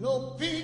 No peace.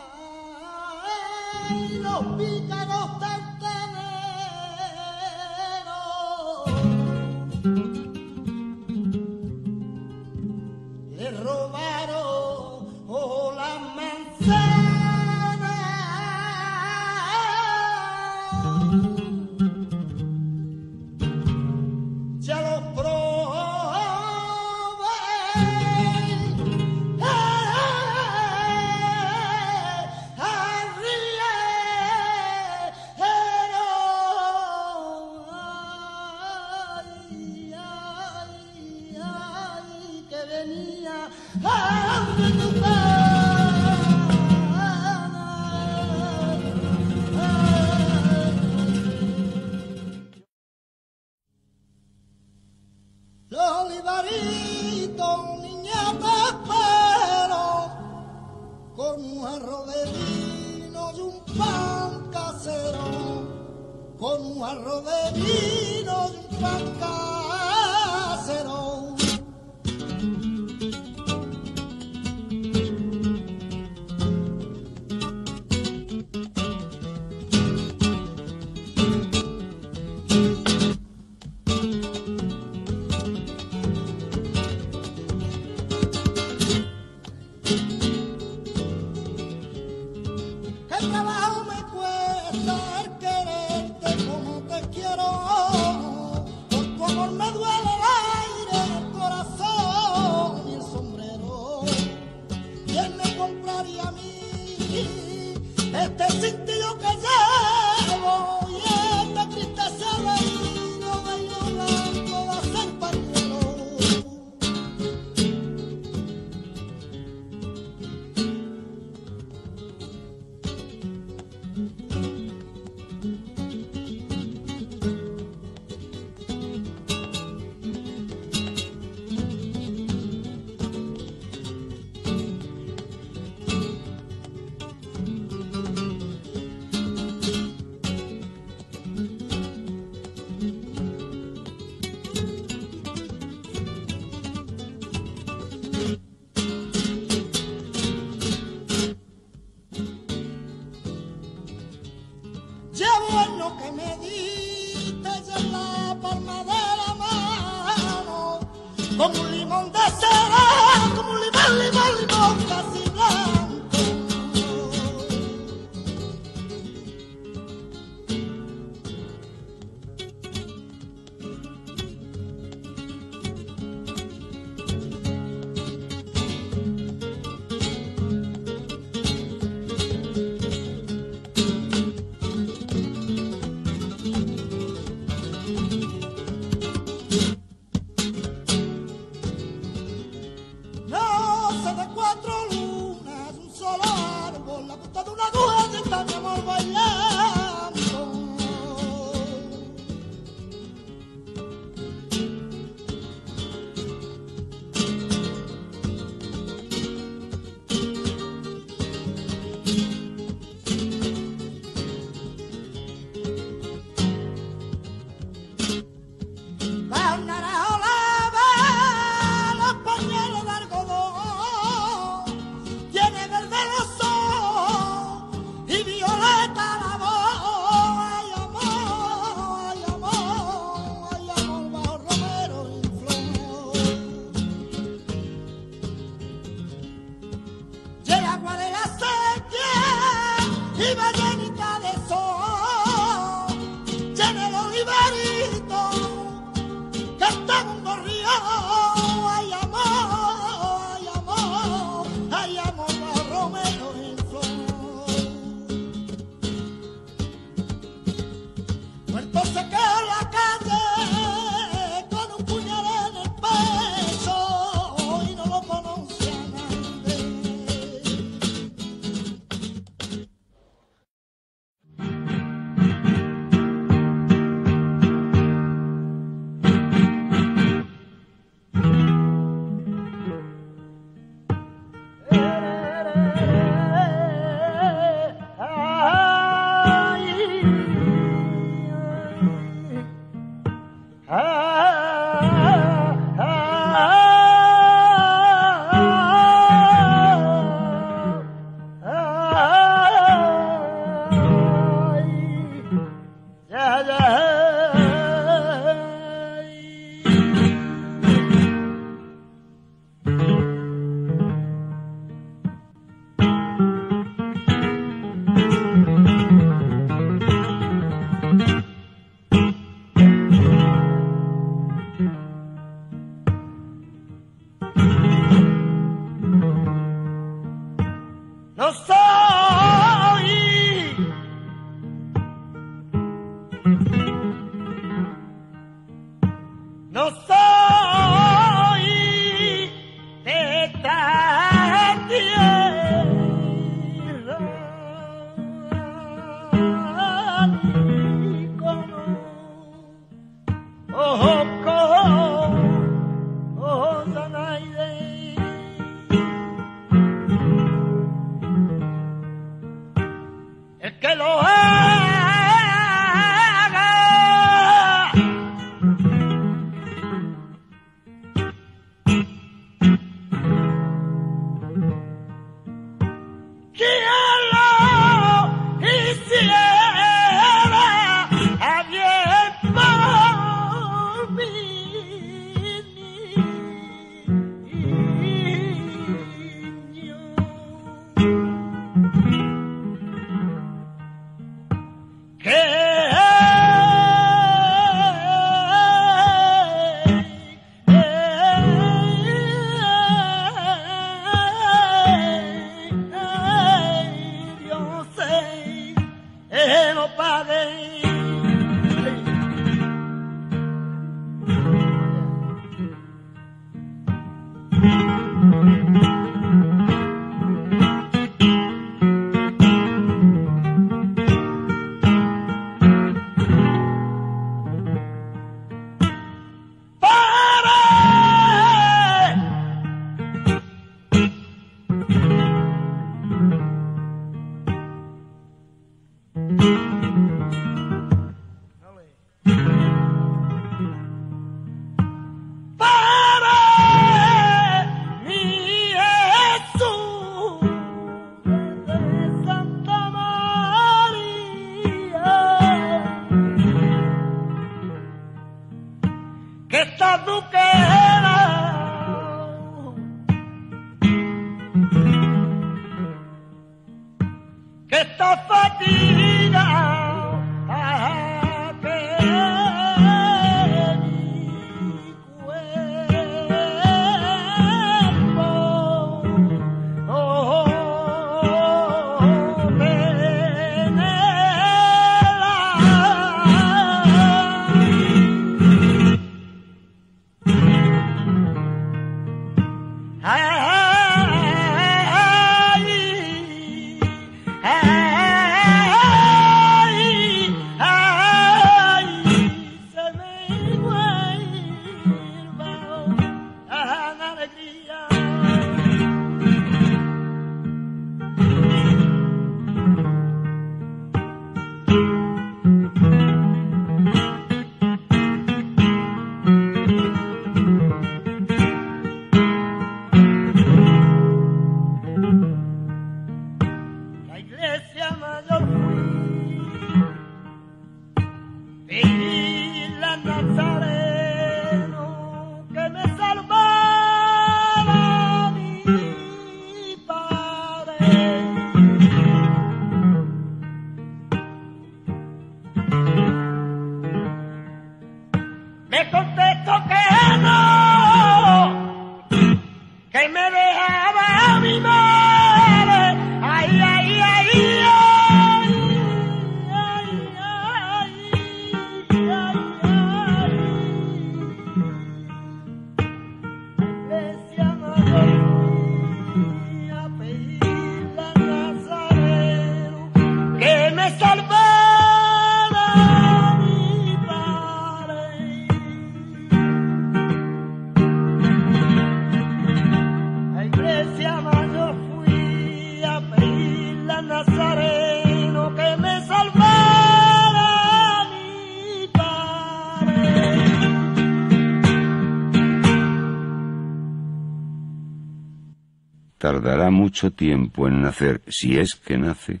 Tardará mucho tiempo en nacer, si es que nace,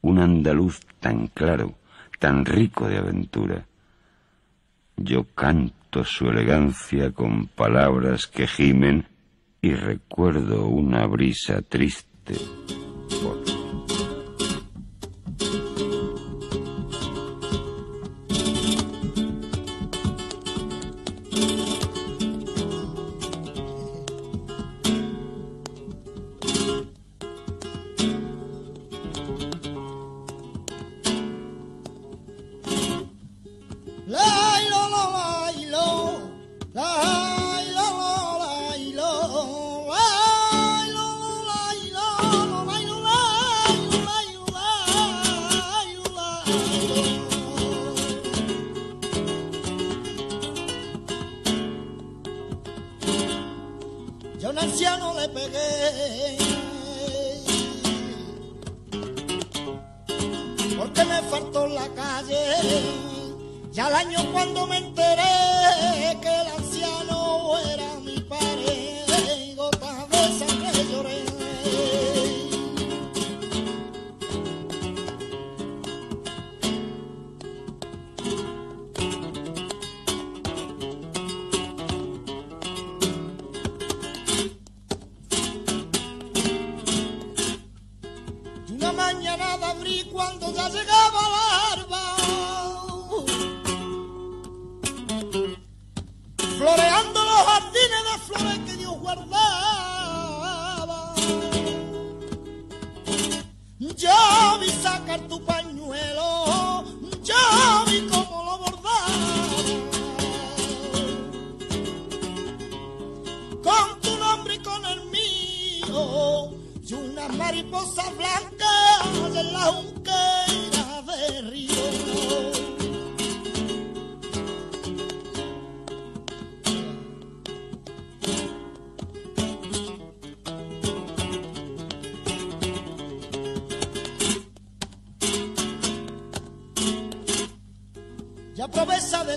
un andaluz tan claro, tan rico de aventura. Yo canto su elegancia con palabras que gimen y recuerdo una brisa triste.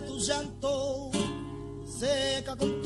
tu jantou seca com.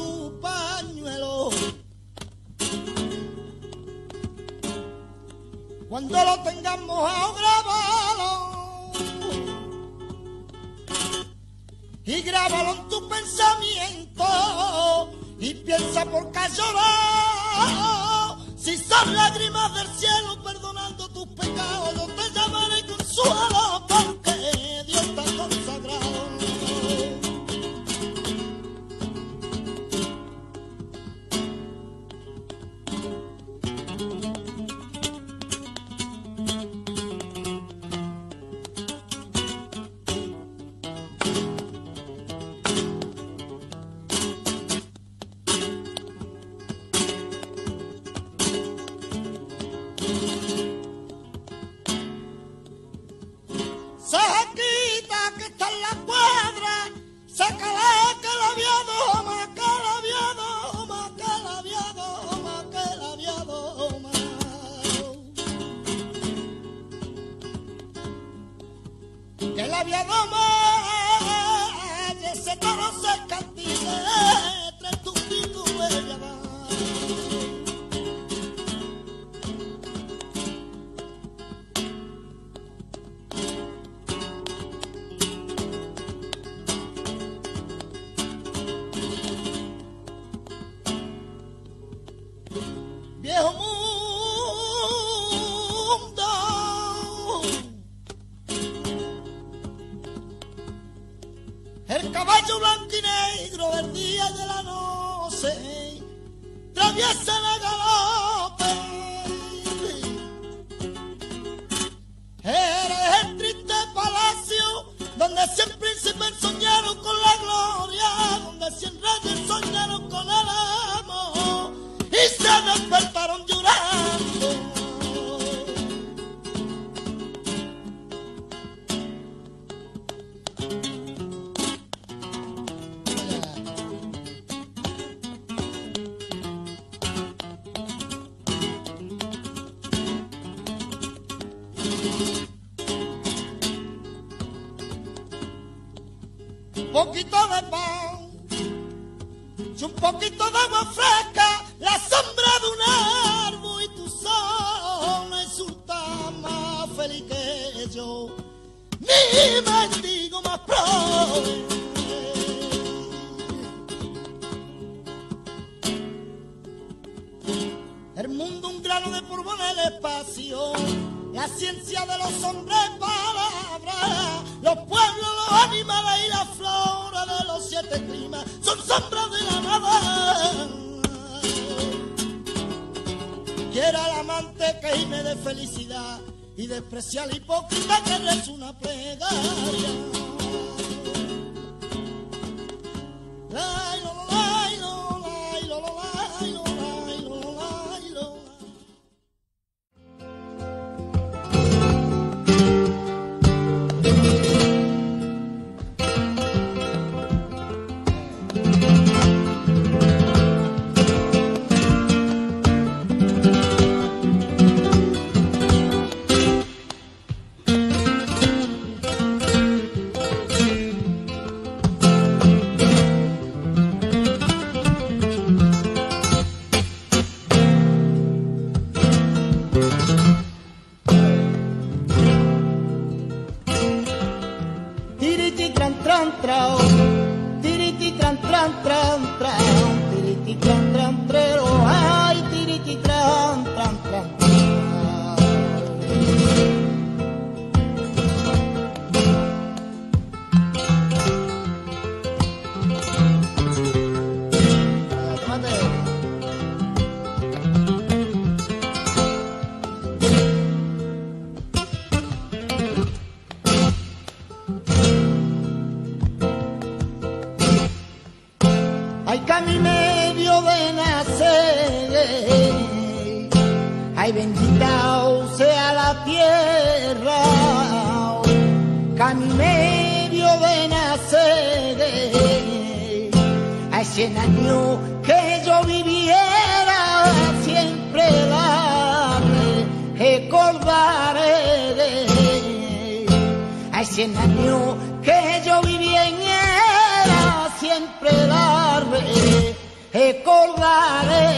vitória querer. Hace años que yo viviera, siempre la recordaré. Hace años que yo viviera, siempre la recordaré.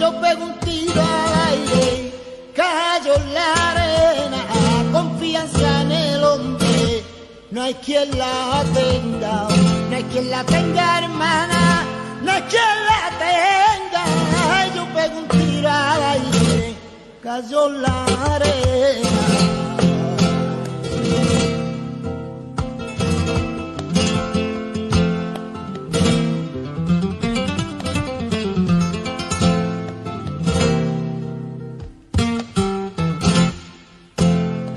Yo pego un tiro al aire, callo la no hay quien la tenga, no hay quien la tenga hermana, no hay quien la tenga. Yo pego un tiro al aire, cayó la arena.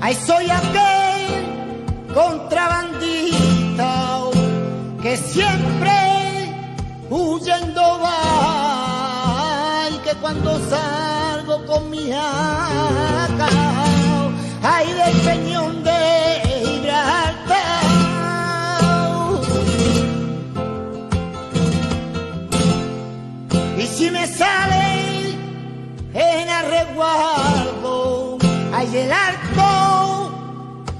Ay, soy aquel contrabandista que siempre huyendo va y que cuando salgo con mi jaca, ay del peñón de Gibraltar. Y si me sale en arreguardo, ay el arco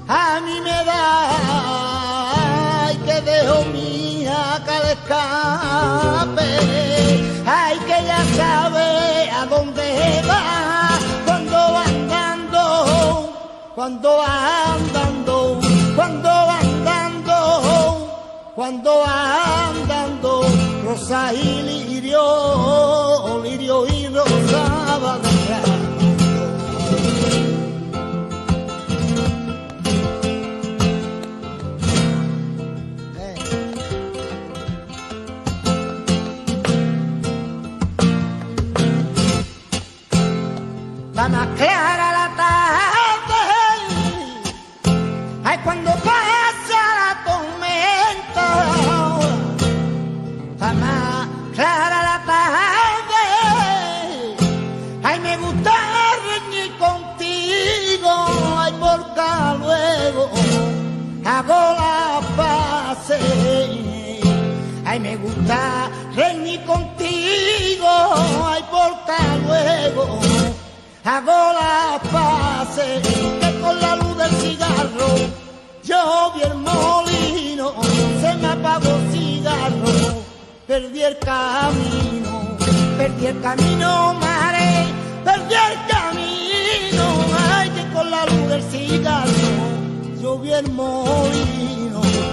a mí me da, ay que ya sabe a dónde va cuando va andando, cuando va andando, cuando va andando, cuando va andando, rosa y lirio, lirio más clara la tarde. Ay, cuando pasa la tormenta, más clara la tarde. Ay, me gusta reñir contigo, ay, porque luego hago la paz. Ay, me gusta reñir contigo, ay, porque luego hago la paz que con la luz del cigarro yo vi el molino, se me apagó el cigarro, perdí el camino, perdí el camino, mare, perdí el camino, ay que con la luz del cigarro yo vi el molino.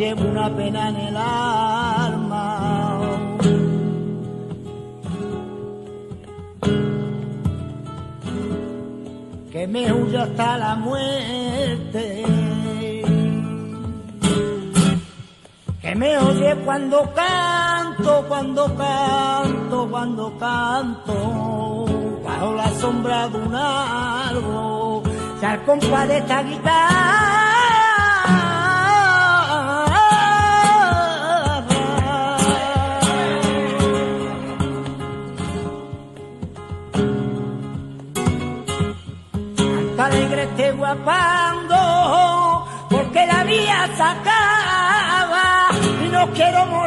Llevo una pena en el alma. Que me huye hasta la muerte. Me oye cuando canto, cuando canto, cuando canto, bajo la sombra de un árbol, al de esta guitarra. Guapando, porque la vía sacaba no quiero morir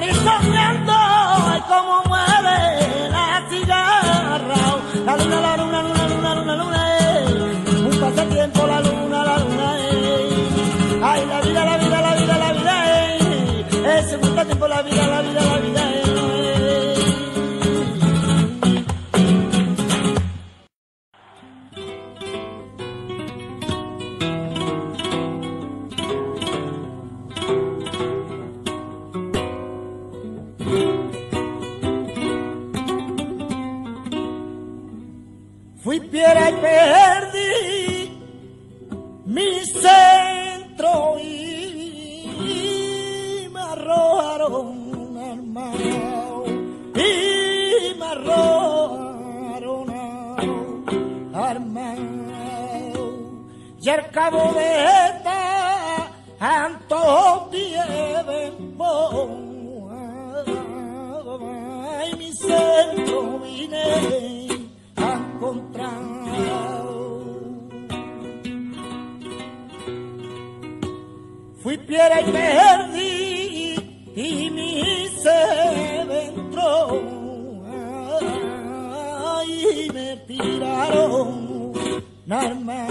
viera y perdí mi centro y me arrojaron al mar y me arrojaron al mar y al cabo de esta antojo viera y me perdí y mi se entró. Y me tiraron armas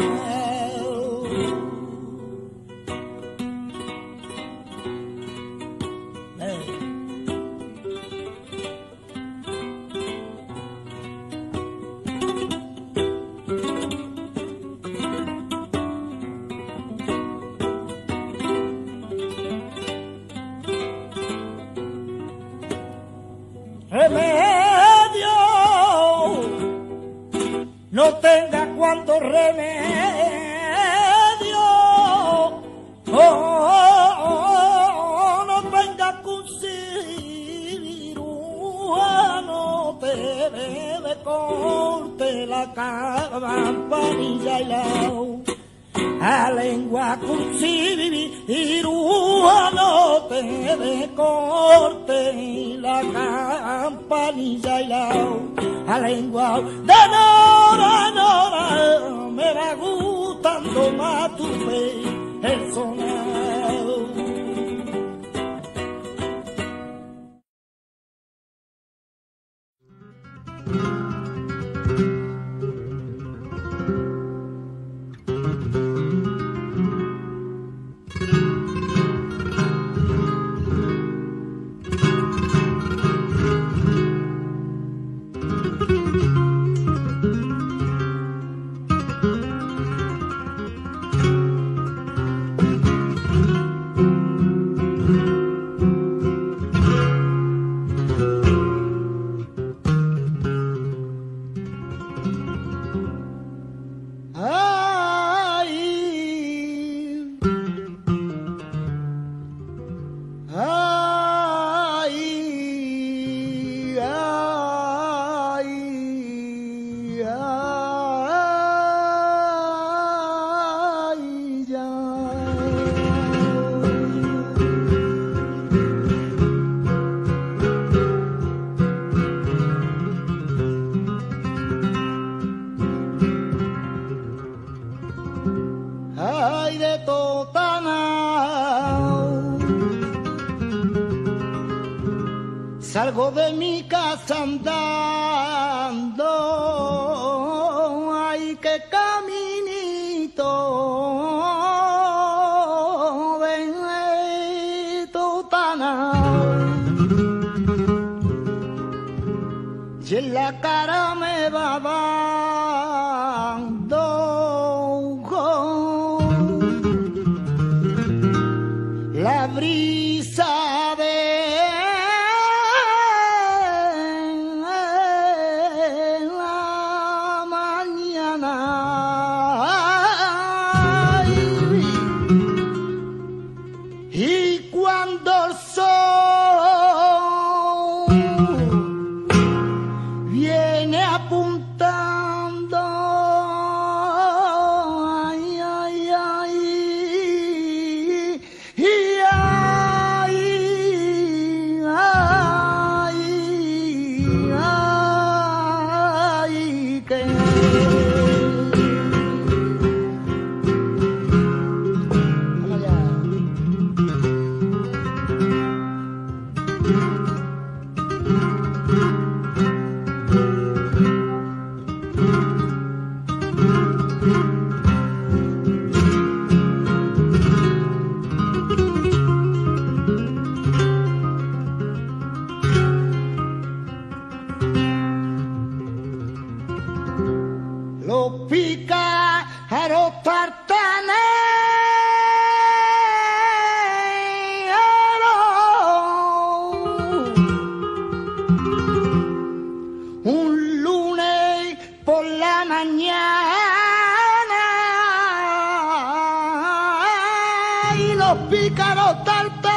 los pícaros tal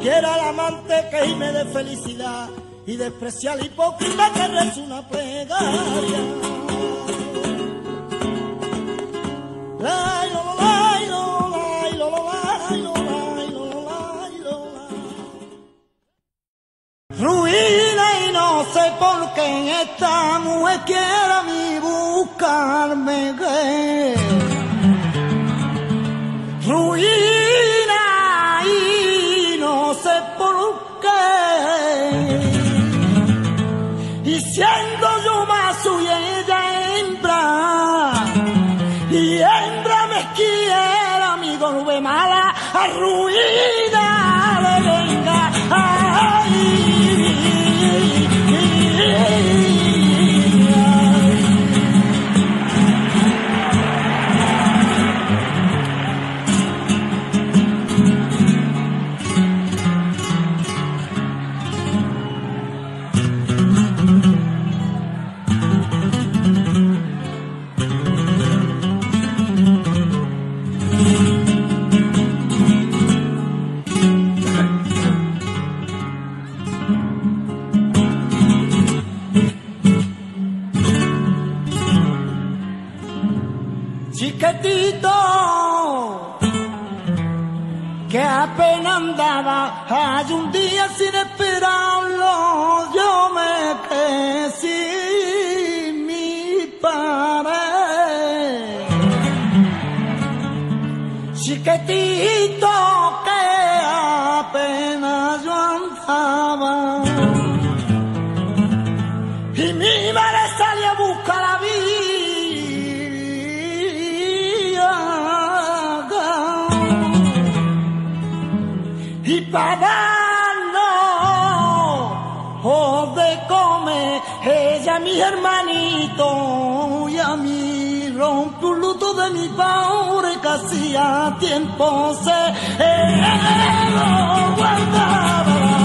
Quiera el amante que me dé felicidad y desprecia al hipócrita que reza una plegaria. ruina y no sé por qué esta mujer quiere a mí buscarme. Ruina que apenas andaba, hay un día sin esperarlo, yo me sin mi pared. Chiquitito No o de comer, ella mi hermanito y a mí rompe un luto de mi pobre que hacía tiempo se lo guardaba.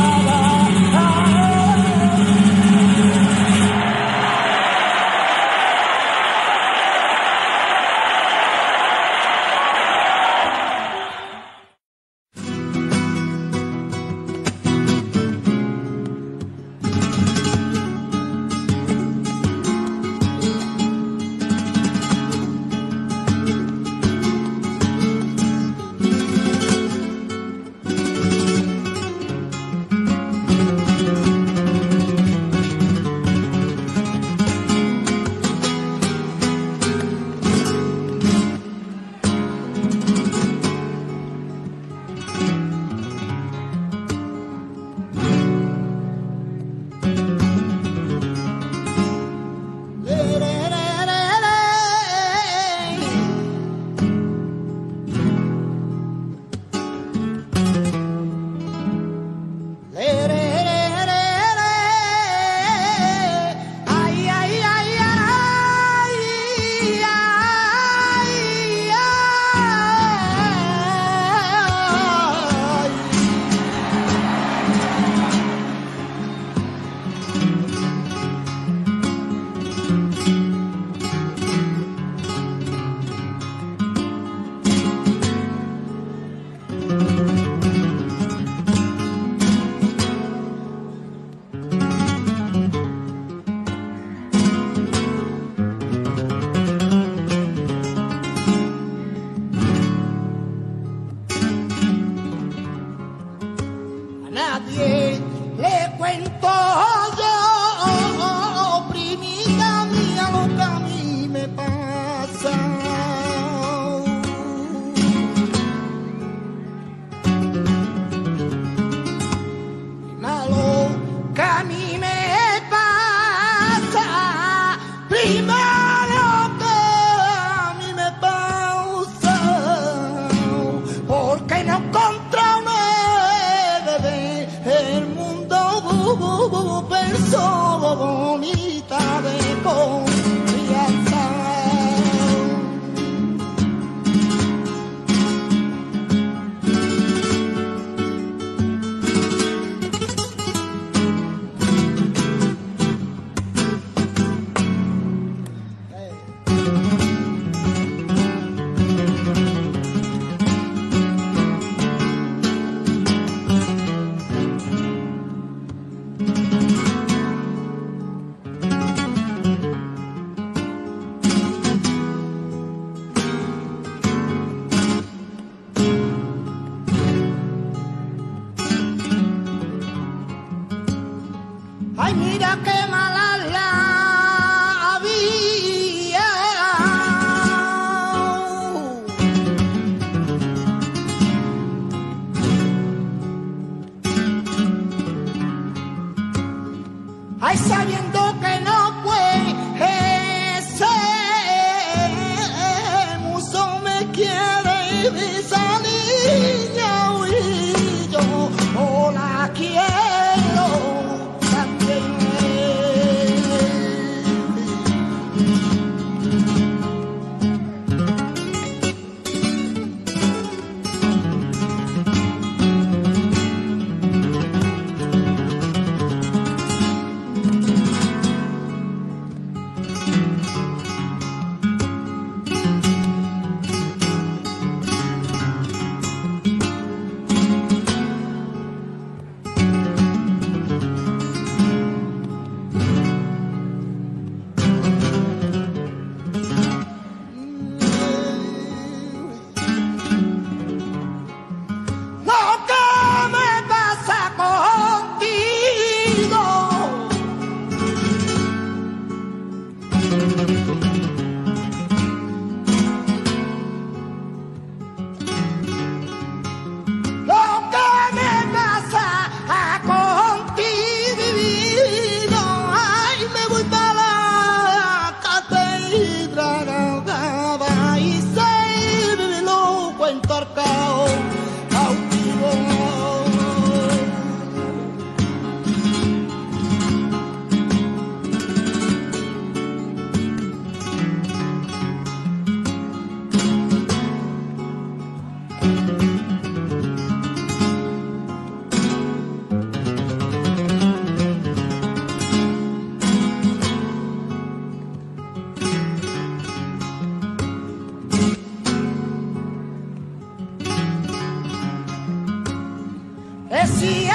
decía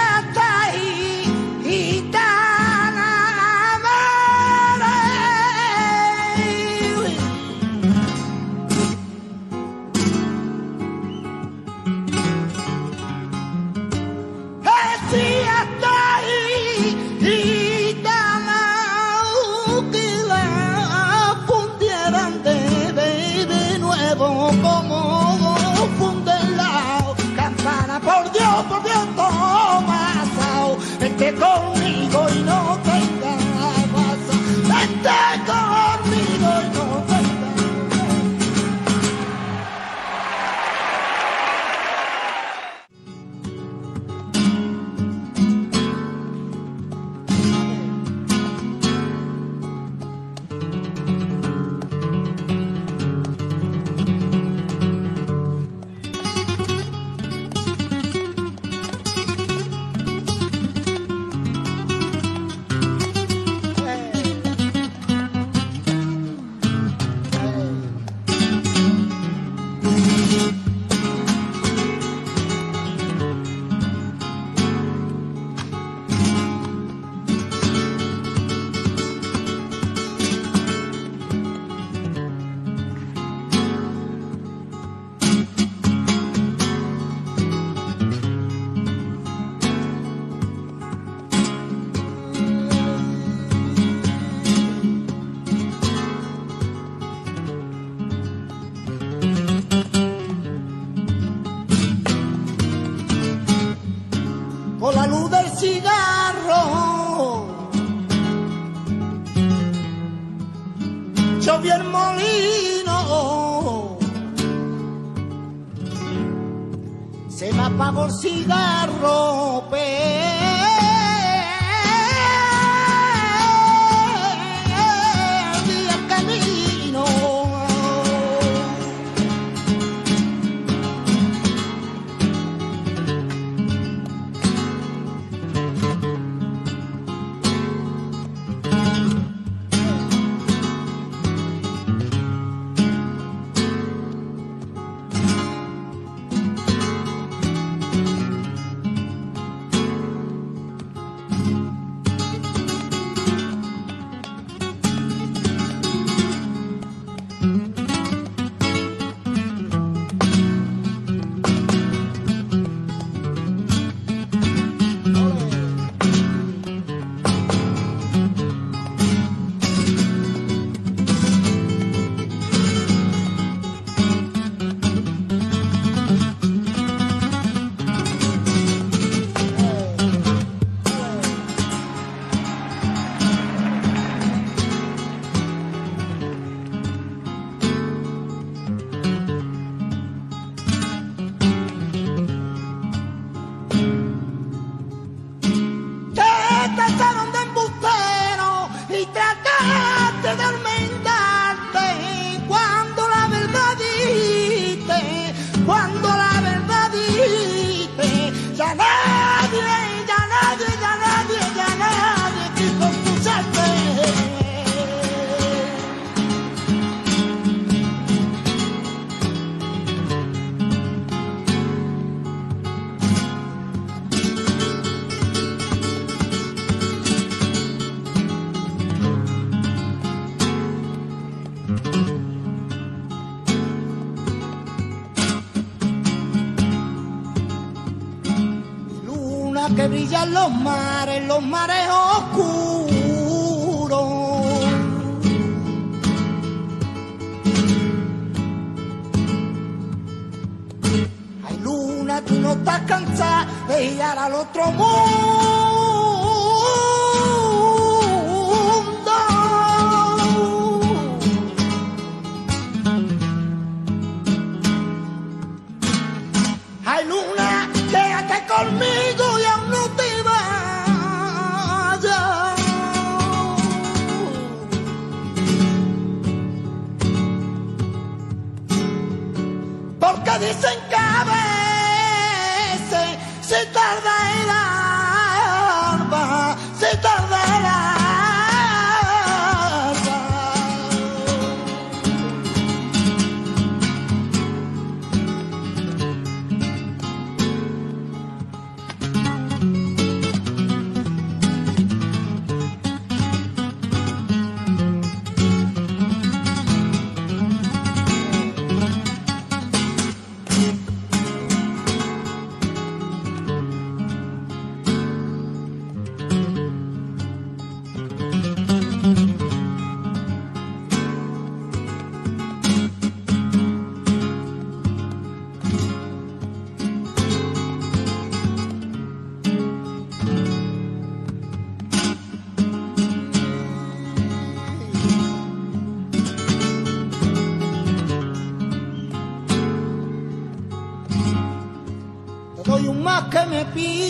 be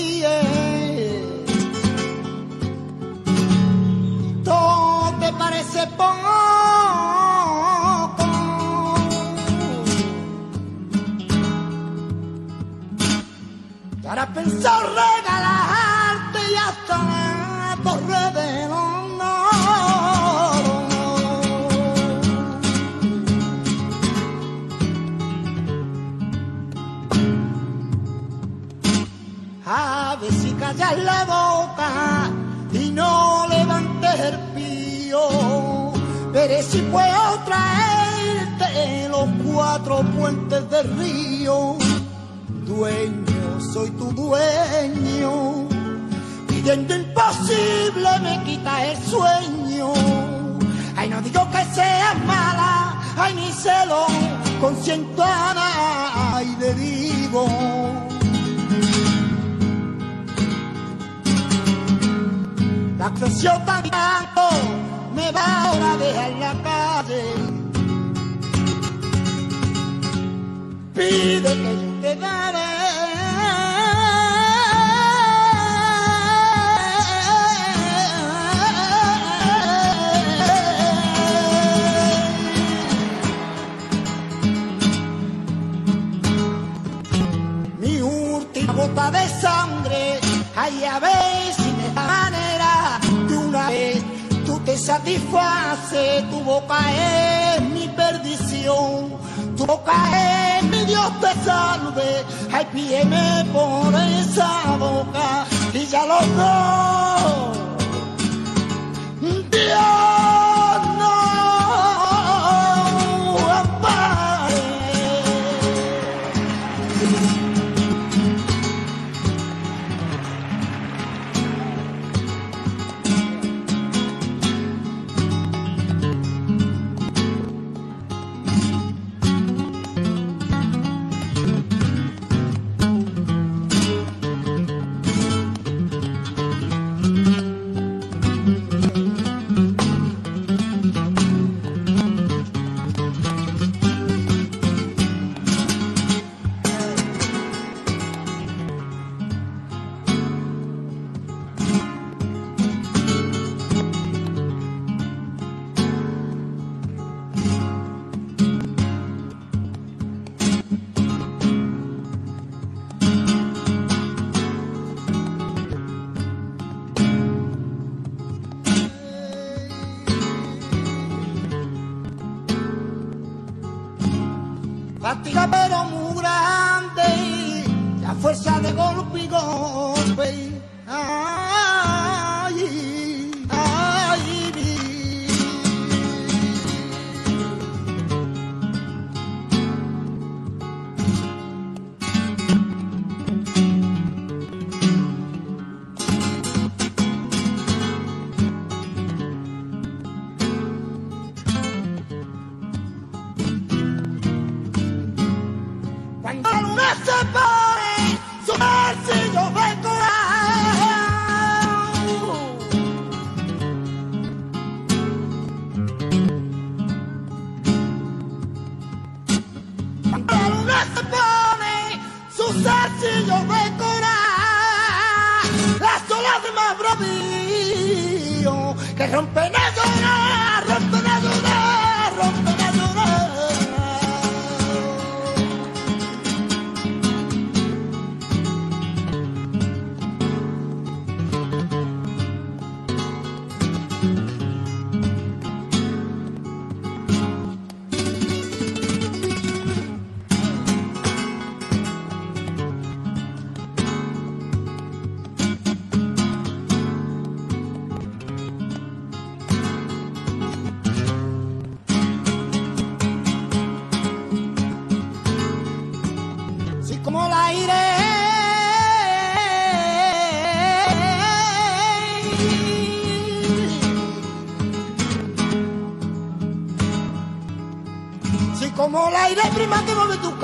Oh cae, mi Dios te salve, ay pídeme por esa boca y ya los dos. Dios.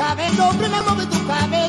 Cabello, prima mueve tu cabello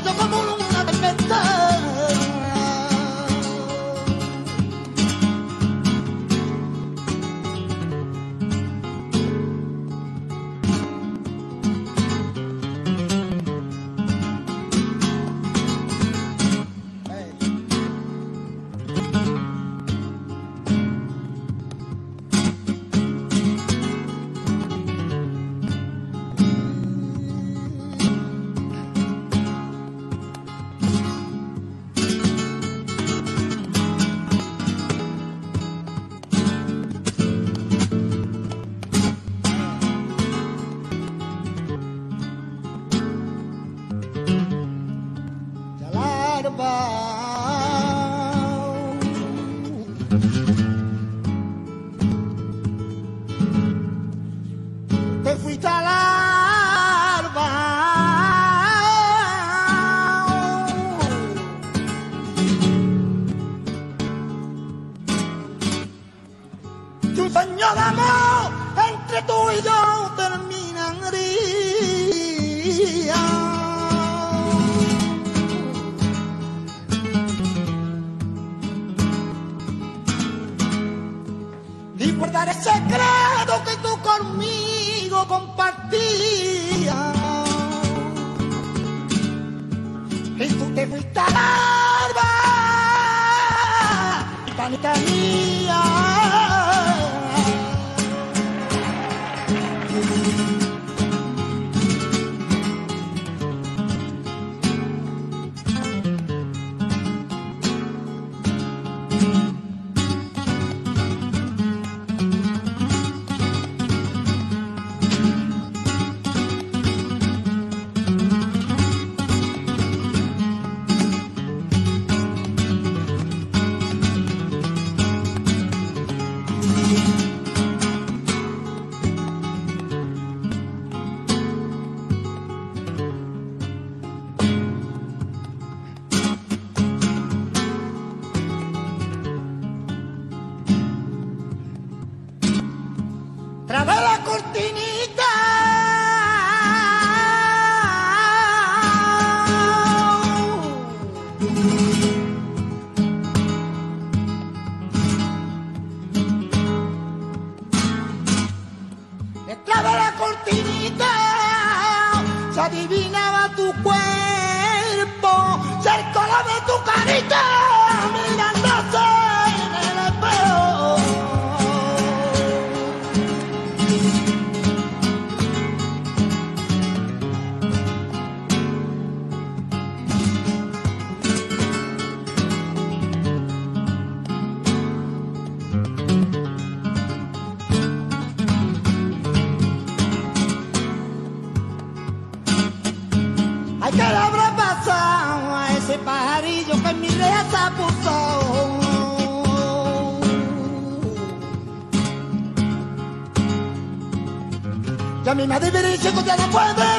que ya no puede